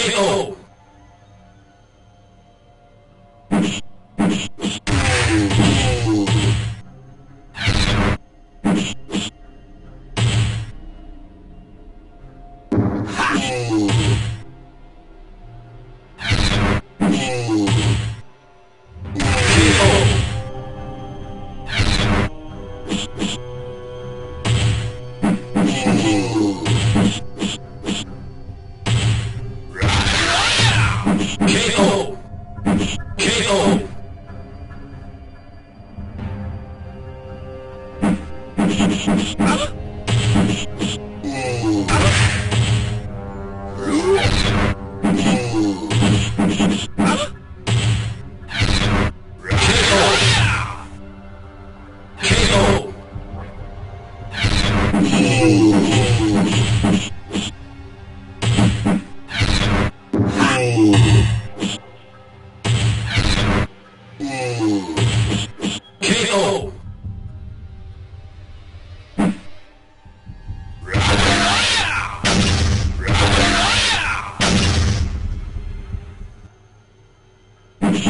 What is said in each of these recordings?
México. Alô?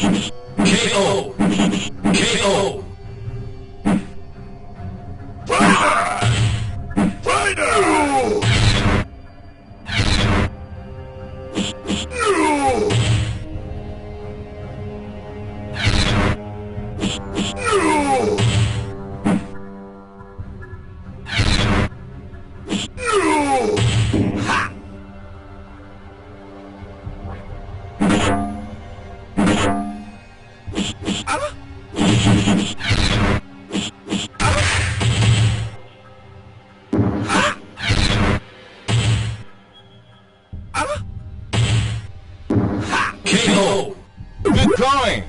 KO. KO. Good going!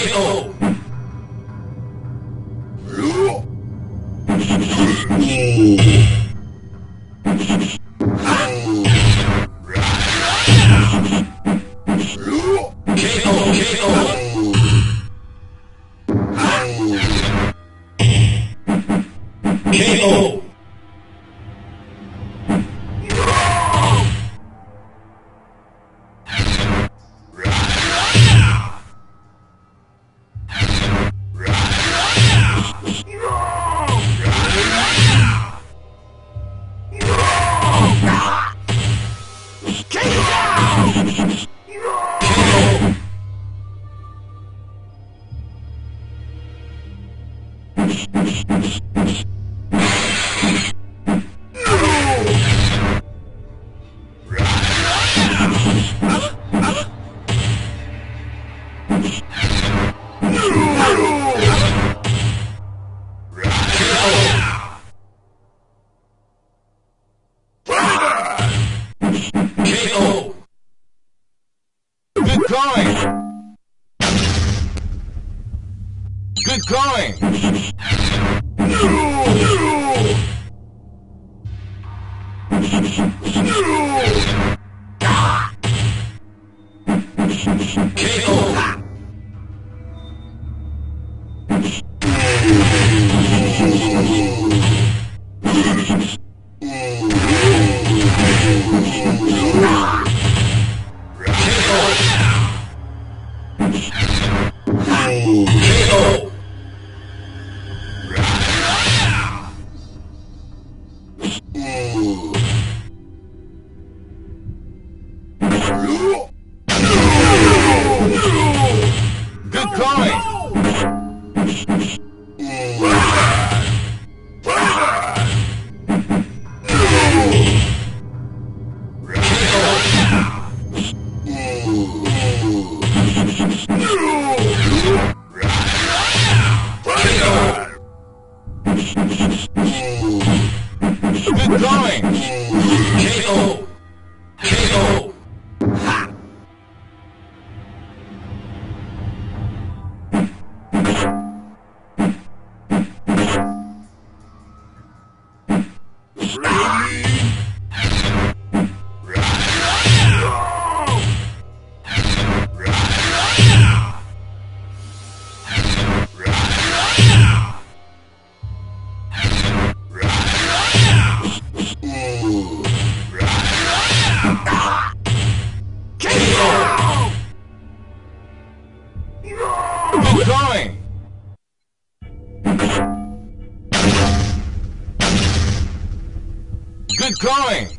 KO. KO. KO. KO. Going. KO. Going.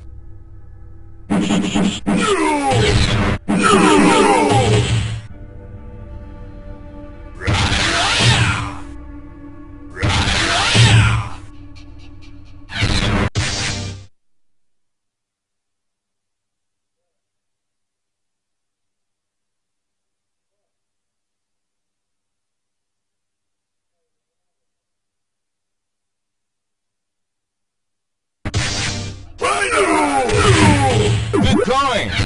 Going.